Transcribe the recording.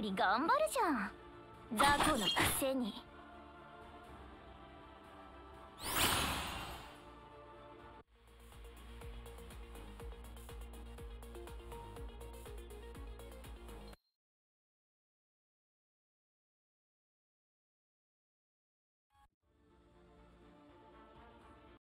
より頑張るじゃん。雑魚のくせに。